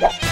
Yeah.